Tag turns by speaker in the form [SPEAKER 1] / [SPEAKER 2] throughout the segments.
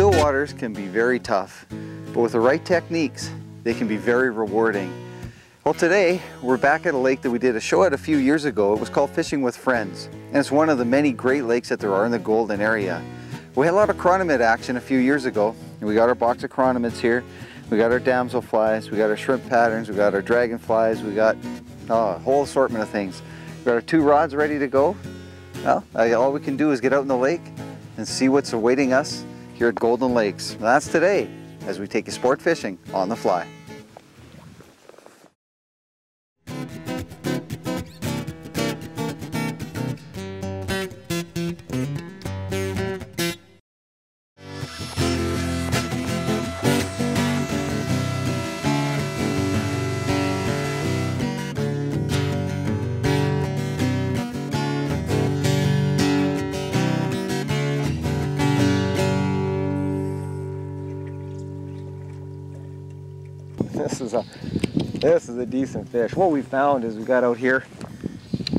[SPEAKER 1] Still waters can be very tough, but with the right techniques, they can be very rewarding. Well today, we're back at a lake that we did a show at a few years ago. It was called Fishing with Friends, and it's one of the many great lakes that there are in the Golden area. We had a lot of chironomid action a few years ago, and we got our box of chironomids here. We got our damselflies, we got our shrimp patterns, we got our dragonflies, we got oh, a whole assortment of things. We got our two rods ready to go. Well, all we can do is get out in the lake and see what's awaiting us here at Golden Lakes. That's today as we take you sport fishing on the fly.
[SPEAKER 2] This is a decent fish. What we found is we got out here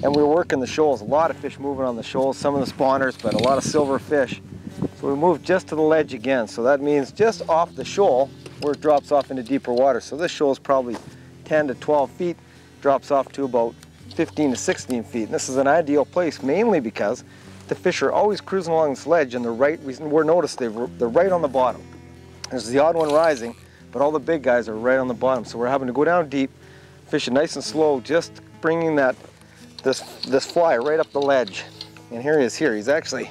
[SPEAKER 2] and we were working the shoals. A lot of fish moving on the shoals, some of the spawners, but a lot of silver fish. So we moved just to the ledge again. So that means just off the shoal where it drops off into deeper water. So this shoal is probably 10 to 12 feet, drops off to about 15 to 16 feet. And this is an ideal place mainly because the fish are always cruising along this ledge and they're right, we're noticed they're, they're right on the bottom. There's the odd one rising, but all the big guys are right on the bottom. So we're having to go down deep, fishing nice and slow, just bringing that this this fly right up the ledge. And here he is here. He's actually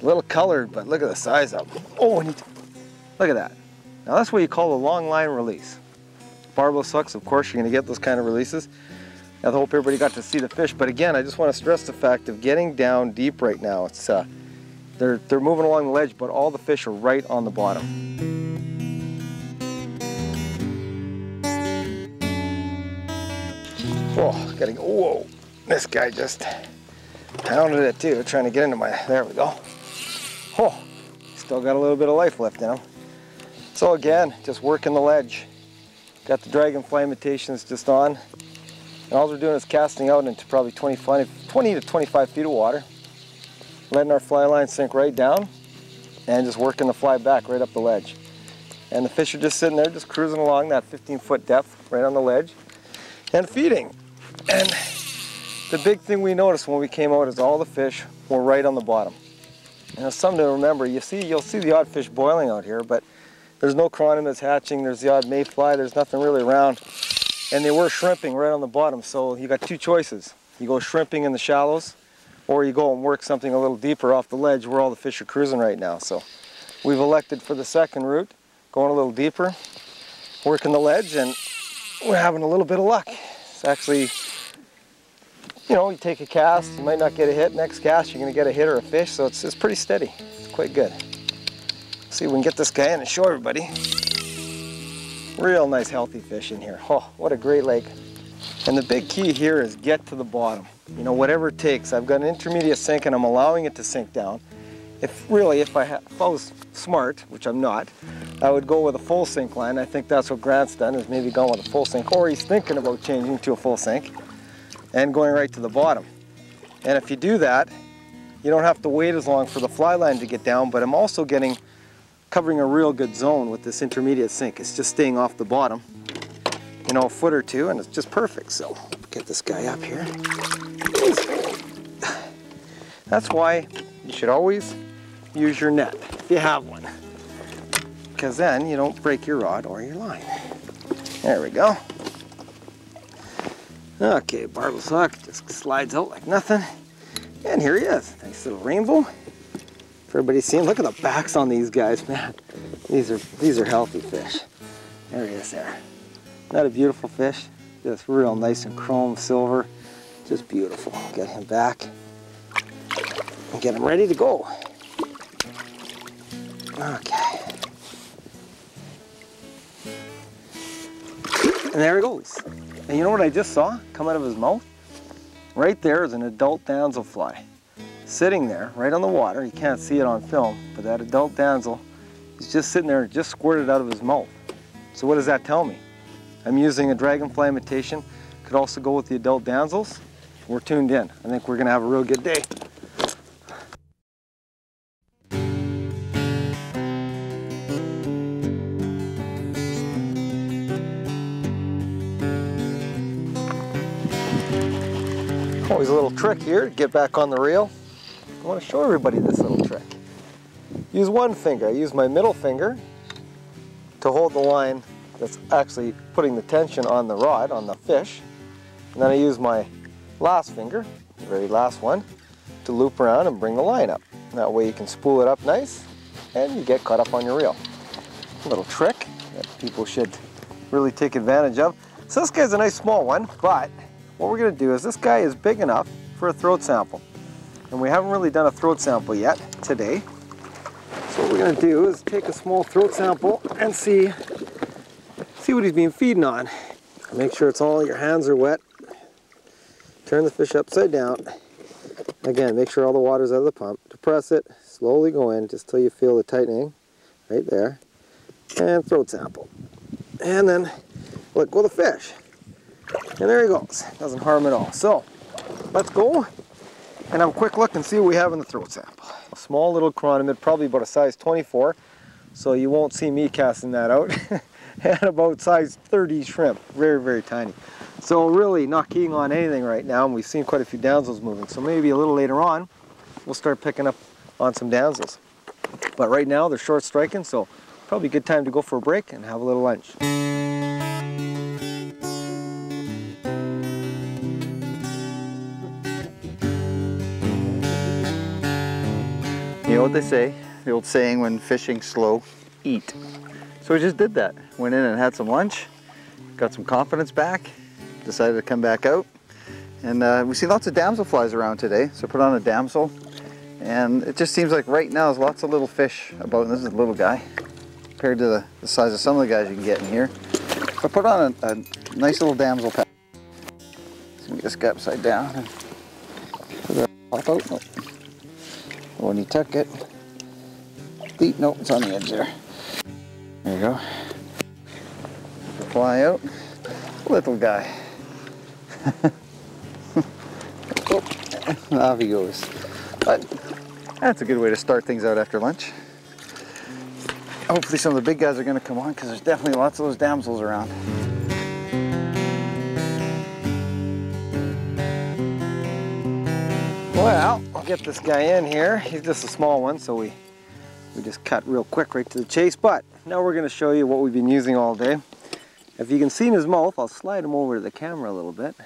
[SPEAKER 2] a little colored, but look at the size of him. Oh, and he, look at that. Now that's what you call a long line release. Barbless sucks, of course, you're gonna get those kind of releases. I hope everybody got to see the fish, but again, I just want to stress the fact of getting down deep right now. It's uh, they're they're moving along the ledge, but all the fish are right on the bottom. Oh, gotta. Whoa, this guy just pounded it too, trying to get into my, there we go. Oh, still got a little bit of life left in him. So again, just working the ledge. Got the dragonfly imitations just on. And all we're doing is casting out into probably 20, 20 to 25 feet of water. Letting our fly line sink right down and just working the fly back right up the ledge. And the fish are just sitting there, just cruising along that 15 foot depth right on the ledge and feeding. And the big thing we noticed when we came out is all the fish were right on the bottom. And it's something to remember. You see, you'll see the odd fish boiling out here, but there's no cronin that's hatching. There's the odd mayfly. There's nothing really around. And they were shrimping right on the bottom. So you got two choices. You go shrimping in the shallows, or you go and work something a little deeper off the ledge where all the fish are cruising right now. So we've elected for the second route, going a little deeper, working the ledge, and we're having a little bit of luck. It's actually you know, you take a cast, you might not get a hit. Next cast, you're going to get a hit or a fish, so it's, it's pretty steady. It's quite good. See if we can get this guy in and show everybody. Real nice healthy fish in here. Oh, what a great lake. And the big key here is get to the bottom. You know, whatever it takes. I've got an intermediate sink and I'm allowing it to sink down. If really, if I, if I was smart, which I'm not, I would go with a full sink line. I think that's what Grant's done, is maybe gone with a full sink, or he's thinking about changing to a full sink and going right to the bottom. And if you do that, you don't have to wait as long for the fly line to get down, but I'm also getting, covering a real good zone with this intermediate sink. It's just staying off the bottom, you know, a foot or two, and it's just perfect. So get this guy up here. That's why you should always use your net, if you have one. Because then you don't break your rod or your line. There we go. Okay, barbless hook just slides out like nothing. And here he is, nice little rainbow. For everybody seeing, look at the backs on these guys, man. These are these are healthy fish. There he is there. Not a beautiful fish? Just real nice and chrome silver. Just beautiful. Get him back and get him ready to go. Okay. And there he goes. And you know what I just saw come out of his mouth? Right there is an adult damselfly. Sitting there, right on the water. You can't see it on film, but that adult damsel is just sitting there, just squirted out of his mouth. So what does that tell me? I'm using a dragonfly imitation. Could also go with the adult damsels. We're tuned in. I think we're gonna have a real good day. Here to get back on the reel. I want to show everybody this little trick. Use one finger. I use my middle finger to hold the line that's actually putting the tension on the rod, on the fish. And then I use my last finger, the very last one, to loop around and bring the line up. That way you can spool it up nice and you get caught up on your reel. A little trick that people should really take advantage of. So this guy's a nice small one, but what we're gonna do is this guy is big enough for a throat sample. And we haven't really done a throat sample yet today. So what we're gonna do is take a small throat sample and see, see what he's been feeding on. Make sure it's all, your hands are wet. Turn the fish upside down. Again, make sure all the water's out of the pump. Depress it, slowly go in just till you feel the tightening right there. And throat sample. And then let go of the fish. And there he goes. Doesn't harm at all. So, let's go and have a quick look and see what we have in the throat sample. A small little chironomid, probably about a size 24, so you won't see me casting that out. and about size 30 shrimp, very, very tiny. So really not keying on anything right now, and we've seen quite a few damsels moving. So maybe a little later on, we'll start picking up on some damsels. But right now, they're short striking, so probably a good time to go for a break and have a little lunch.
[SPEAKER 1] You know what they say, the old saying when fishing slow, eat. So we just did that. Went in and had some lunch, got some confidence back, decided to come back out. And uh, we see lots of damselflies around today, so put on a damsel. And it just seems like right now there's lots of little fish about, and this is a little guy, compared to the, the size of some of the guys you can get in here. So put on a, a nice little damsel pack. So we just got upside down and put it pop out. Nope. When you tuck it, Beep, nope, it's on the edge there. There you go. Fly out, little guy. oh, off he goes. But that's a good way to start things out after lunch. Hopefully some of the big guys are gonna come on because there's definitely lots of those damsels around.
[SPEAKER 2] Well, get this guy in here. He's just a small one, so we, we just cut real quick right to the chase. But now we're gonna show you what we've been using all day. If you can see in his mouth, I'll slide him over to the camera a little bit.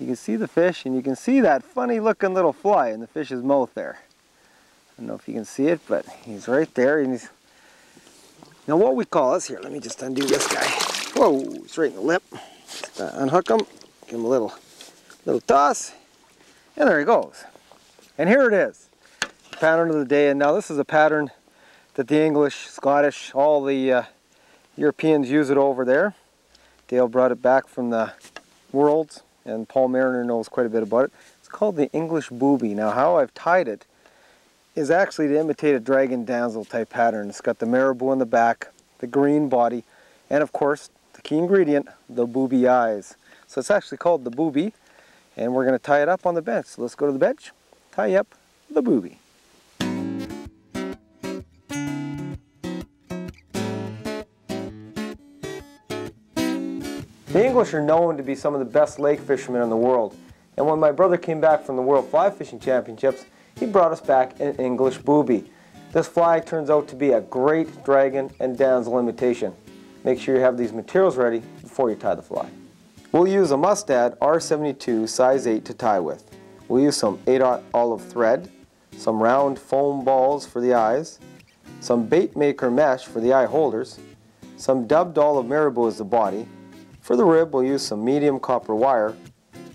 [SPEAKER 2] You can see the fish and you can see that funny looking little fly in the fish's mouth there. I don't know if you can see it, but he's right there. And he's... Now what we call this here, let me just undo this guy. Whoa, he's right in the lip. Just, uh, unhook him, give him a little, little toss, and there he goes. And here it is, pattern of the day. And now this is a pattern that the English, Scottish, all the uh, Europeans use it over there. Dale brought it back from the world, and Paul Mariner knows quite a bit about it. It's called the English booby. Now how I've tied it is actually to imitate a dragon damsel type pattern. It's got the marabou in the back, the green body, and of course the key ingredient, the booby eyes. So it's actually called the booby and we're going to tie it up on the bench. So let's go to the bench, tie up the booby. The English are known to be some of the best lake fishermen in the world. And when my brother came back from the World Fly Fishing Championships, he brought us back an English booby. This fly turns out to be a great dragon and damsel imitation. Make sure you have these materials ready before you tie the fly. We'll use a Mustad R72 size 8 to tie with. We'll use some 8 olive thread, some round foam balls for the eyes, some bait maker mesh for the eye holders, some dubbed olive marabou as the body. For the rib we'll use some medium copper wire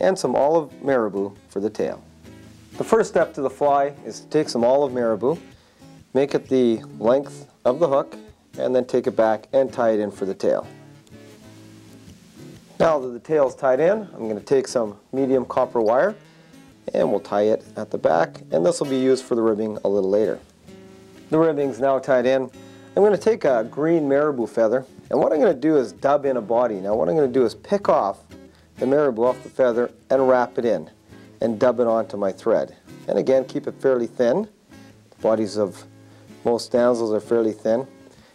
[SPEAKER 2] and some olive marabou for the tail. The first step to the fly is to take some olive marabou, make it the length of the hook, and then take it back and tie it in for the tail. Now that the tail is tied in, I'm going to take some medium copper wire and we'll tie it at the back and this will be used for the ribbing a little later. The ribbing is now tied in. I'm going to take a green marabou feather and what I'm going to do is dub in a body. Now what I'm going to do is pick off the marabou off the feather and wrap it in and dub it onto my thread. And again keep it fairly thin. The bodies of most damsels are fairly thin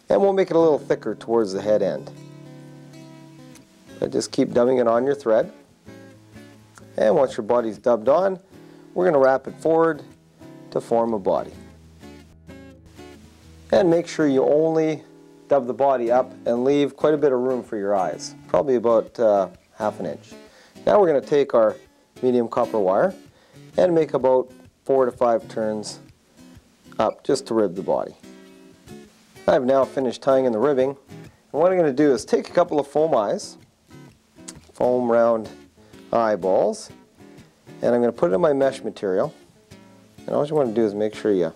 [SPEAKER 2] and we'll make it a little thicker towards the head end. But just keep dubbing it on your thread. And once your body's dubbed on, we're going to wrap it forward to form a body. And make sure you only dub the body up and leave quite a bit of room for your eyes, probably about uh, half an inch. Now we're going to take our medium copper wire and make about four to five turns up just to rib the body. I've now finished tying in the ribbing. And what I'm going to do is take a couple of foam eyes, foam round eyeballs, and I'm going to put it in my mesh material. And all you want to do is make sure you,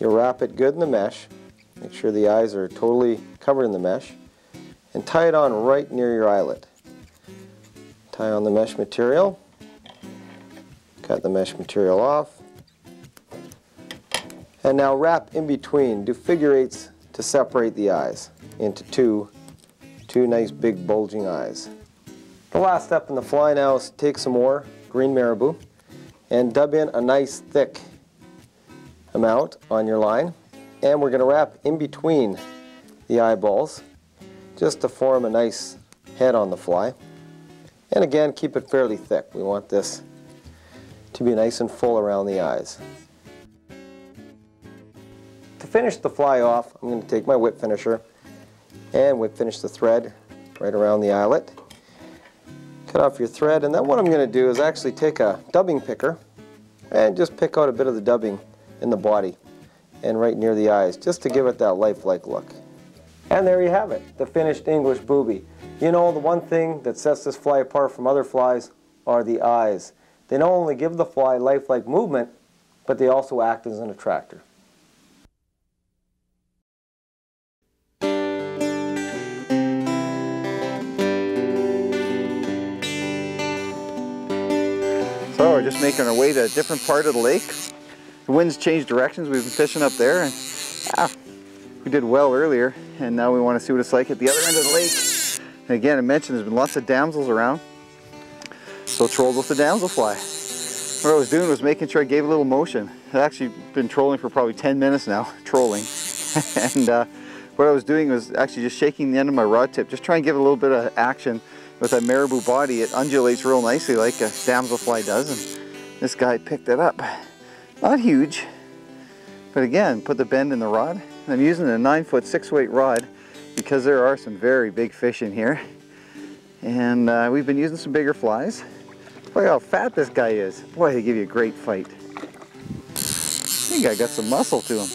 [SPEAKER 2] you wrap it good in the mesh, make sure the eyes are totally covered in the mesh, and tie it on right near your eyelet. Tie on the mesh material, cut the mesh material off, and now wrap in between. Do figure eights to separate the eyes into two, two nice big bulging eyes. The last step in the fly now is take some more green marabou and dub in a nice thick amount on your line. And we're going to wrap in between the eyeballs just to form a nice head on the fly. And again, keep it fairly thick. We want this to be nice and full around the eyes. To finish the fly off, I'm going to take my whip finisher and whip finish the thread right around the eyelet. Cut off your thread and then what I'm going to do is actually take a dubbing picker and just pick out a bit of the dubbing in the body and right near the eyes just to give it that lifelike look. And there you have it, the finished English booby. You know, the one thing that sets this fly apart from other flies are the eyes. They not only give the fly lifelike movement, but they also act as an attractor.
[SPEAKER 1] Just making our way to a different part of the lake. The wind's changed directions. We've been fishing up there and ah, we did well earlier and now we want to see what it's like at the other end of the lake. And again, I mentioned there's been lots of damsels around. So trolled with the damselfly. Fly. What I was doing was making sure I gave a little motion. I've actually been trolling for probably 10 minutes now, trolling. and uh, what I was doing was actually just shaking the end of my rod tip, just trying to give it a little bit of action with a marabou body. It undulates real nicely like a damselfly does. And this guy picked it up. Not huge, but again, put the bend in the rod. I'm using a nine foot six weight rod because there are some very big fish in here. And uh, we've been using some bigger flies. Look how fat this guy is. Boy, he give you a great fight. I think I got some muscle to him.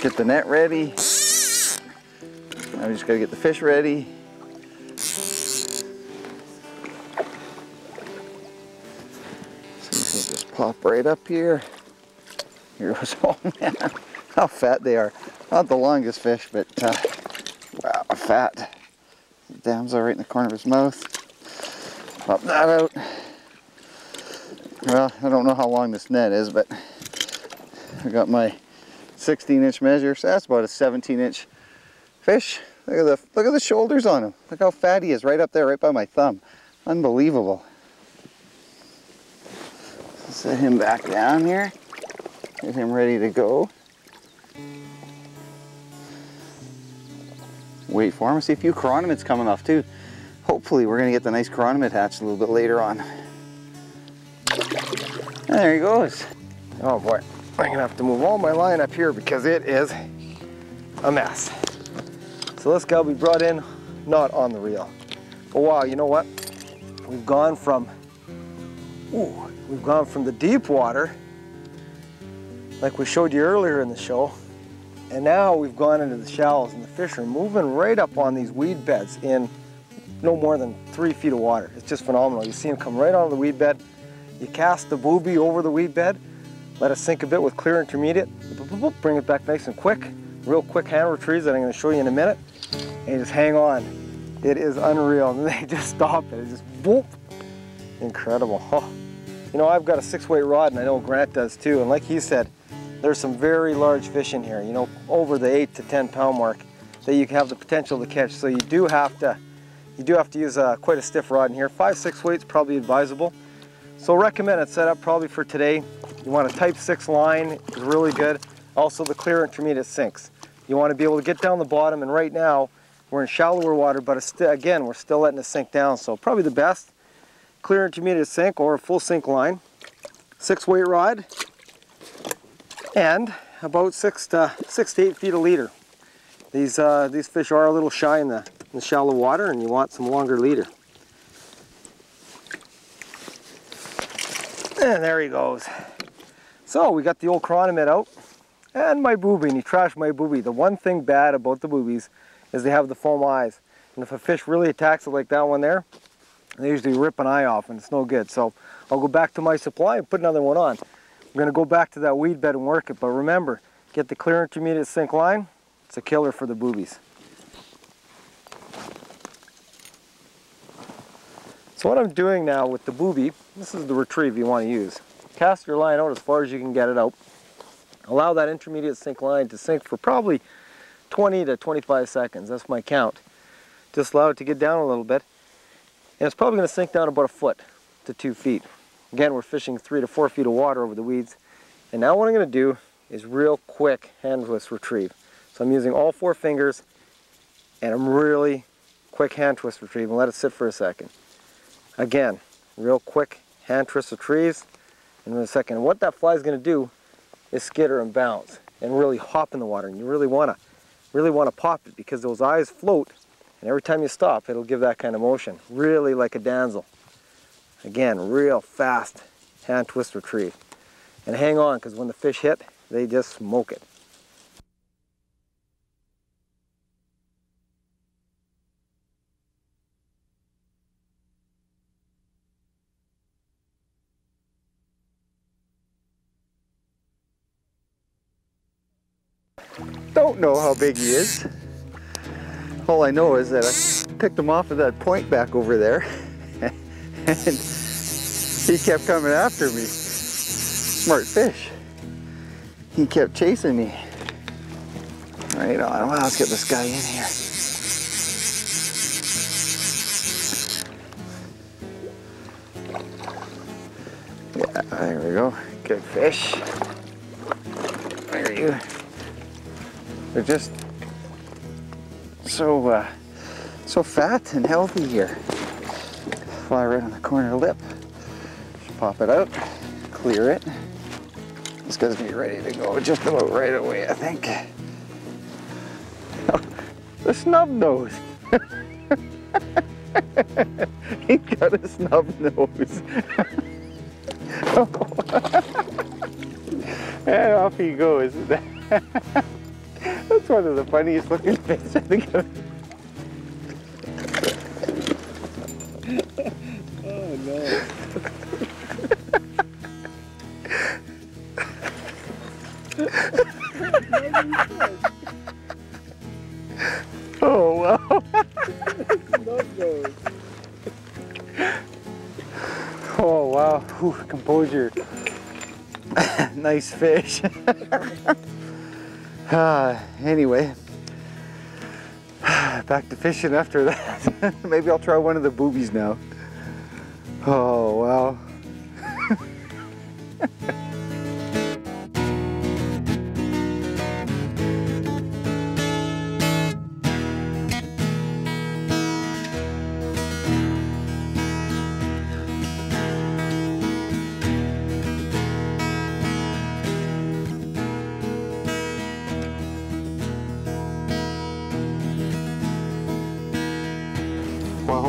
[SPEAKER 1] Get the net ready. Now we just gotta get the fish ready. Just pop right up here. Here goes, oh man, how fat they are. Not the longest fish, but uh, wow, fat. Damsel right in the corner of his mouth. Pop that out. Well, I don't know how long this net is, but I got my 16 inch measure, so that's about a 17 inch fish. Look at the look at the shoulders on him. Look how fat he is, right up there, right by my thumb. Unbelievable. Set him back down here. Get him ready to go. Wait for him. See a few chironomids coming off too. Hopefully we're gonna get the nice chironomid hatch a little bit later on. And there he goes.
[SPEAKER 2] Oh boy, I'm gonna have to move all my line up here because it is a mess. So this guy be brought in not on the reel. But wow, you know what? We've gone from, ooh, we've gone from the deep water, like we showed you earlier in the show, and now we've gone into the shallows and the fish are moving right up on these weed beds in no more than three feet of water. It's just phenomenal. You see them come right onto the weed bed. You cast the booby over the weed bed, let it sink a bit with clear intermediate, bring it back nice and quick. Real quick hand retrieves that I'm going to show you in a minute. And just hang on. It is unreal. And they just stop it. It just whoop. Incredible. Oh. You know, I've got a six weight rod and I know Grant does too. And like he said, there's some very large fish in here, you know, over the eight to 10 pound mark that you can have the potential to catch. So you do have to, you do have to use uh, quite a stiff rod in here. Five, six weights probably advisable. So recommend recommended setup probably for today. You want a type six line, is really good. Also the clear intermediate sinks. You want to be able to get down the bottom and right now We're in shallower water, but again, we're still letting it sink down. So probably the best, clear intermediate sink or a full sink line, six weight rod, and about six to six to eight feet a leader. These, uh, these fish are a little shy in the, in the shallow water and you want some longer leader. And there he goes. So we got the old chironomid out and my booby, and he trashed my booby. The one thing bad about the boobies is they have the foam eyes. And if a fish really attacks it like that one there, they usually rip an eye off and it's no good. So I'll go back to my supply and put another one on. I'm gonna go back to that weed bed and work it, but remember, get the clear intermediate sink line. It's a killer for the boobies. So what I'm doing now with the booby, this is the retrieve you want to use. Cast your line out as far as you can get it out. Allow that intermediate sink line to sink for probably 20 to 25 seconds. That's my count. Just allow it to get down a little bit. And it's probably going to sink down about a foot to two feet. Again, we're fishing three to four feet of water over the weeds. And now what I'm going to do is real quick hand twist retrieve. So I'm using all four fingers and I'm really quick hand twist retrieve and let it sit for a second. Again, real quick hand twist retrieves in a second. What that fly is going to do is skitter and bounce and really hop in the water. And you really want to really want to pop it because those eyes float and every time you stop it'll give that kind of motion. Really like a damsel. Again, real fast hand twist retrieve. And hang on because when the fish hit, they just smoke it.
[SPEAKER 1] Don't know how big he is. All I know is that I picked him off of that point back over there and he kept coming after me. Smart fish. He kept chasing me. Right on. Well, let's get this guy in here. Yeah, there we go. Good fish. There you they're just so uh, so fat and healthy here. Fly right on the corner lip. Pop it out, clear it. This guy's gonna be ready to go just about right away, I think. Oh, the snub nose. he got a snub nose. and off he goes. That's one of the funniest looking fish I think I've
[SPEAKER 2] Oh no.
[SPEAKER 1] Oh wow. oh wow. Whew, composure. nice fish. Uh, anyway, back to fishing after that. Maybe I'll try one of the boobies now. Oh wow.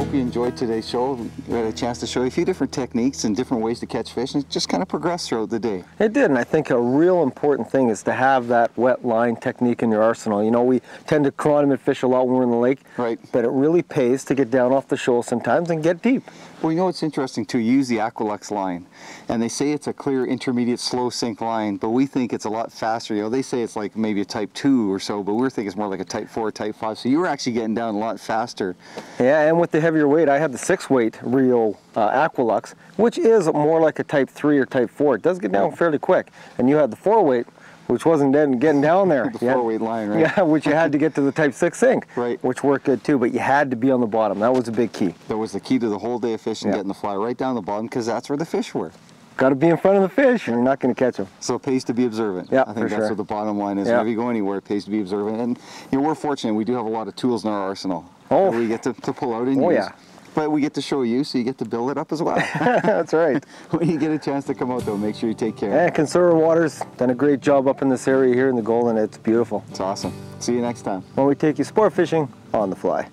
[SPEAKER 1] Hope you enjoyed today's show. We had a chance to show you a few different techniques and different ways to catch fish and just kind of progress throughout the day.
[SPEAKER 2] It did, and I think a real important thing is to have that wet line technique in your arsenal. You know, we tend to chironomid fish a lot when we're in the lake,
[SPEAKER 1] Right.
[SPEAKER 2] but it really pays to get down off the shoal sometimes and get deep.
[SPEAKER 1] Well, you know what's interesting? You use the Aqualux line, and they say it's a clear, intermediate, slow sink line, but we think it's a lot faster. You know, they say it's like maybe a Type 2 or so, but we're thinking it's more like a Type 4, Type 5. So you were actually getting down a lot faster.
[SPEAKER 2] Yeah, and with the heavier weight, I had the six weight Rio uh, Aqualux, which is more like a Type 3 or Type 4. It does get down fairly quick. And you had the four weight, which wasn't then getting down there.
[SPEAKER 1] The four-weight line, right?
[SPEAKER 2] Yeah, which you had to get to the Type 6 sink,
[SPEAKER 1] Right.
[SPEAKER 2] which worked good too, but you had to be on the bottom. That was a big key.
[SPEAKER 1] That was the key to the whole day of fishing,
[SPEAKER 2] Yeah.
[SPEAKER 1] getting the fly right down the bottom, because that's where the fish were.
[SPEAKER 2] Got to be in front of the fish, and you're not going to catch them.
[SPEAKER 3] So it pays to be observant.
[SPEAKER 2] Yeah,
[SPEAKER 3] I think
[SPEAKER 2] for
[SPEAKER 3] that's
[SPEAKER 2] sure.
[SPEAKER 3] what the bottom line is.
[SPEAKER 2] Yeah.
[SPEAKER 3] Whenever you go anywhere, it pays to be observant. And you know, we're fortunate. We do have a lot of tools in our arsenal.
[SPEAKER 2] Oh.
[SPEAKER 3] that we get to, to pull out and
[SPEAKER 2] Oh,
[SPEAKER 3] use.
[SPEAKER 2] yeah.
[SPEAKER 3] But we get to show you, so you get to build it up as well.
[SPEAKER 2] That's right.
[SPEAKER 3] when you get a chance to come out, though, make sure you take care.
[SPEAKER 2] Yeah, Conserva Waters done a great job up in this area here in the Golden. It's beautiful.
[SPEAKER 3] It's awesome. See you next time.
[SPEAKER 2] When we take you sport fishing on the fly.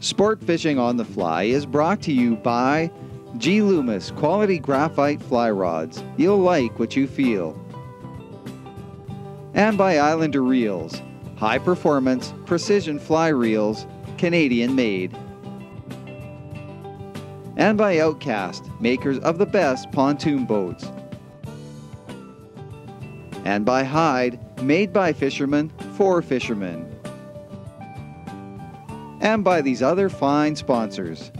[SPEAKER 1] Sport Fishing on the Fly is brought to you by G. Loomis Quality Graphite Fly Rods. You'll like what you feel. And by Islander Reels. High performance, precision fly reels, Canadian made. And by Outcast, makers of the best pontoon boats. And by Hyde, made by fishermen for fishermen and by these other fine sponsors.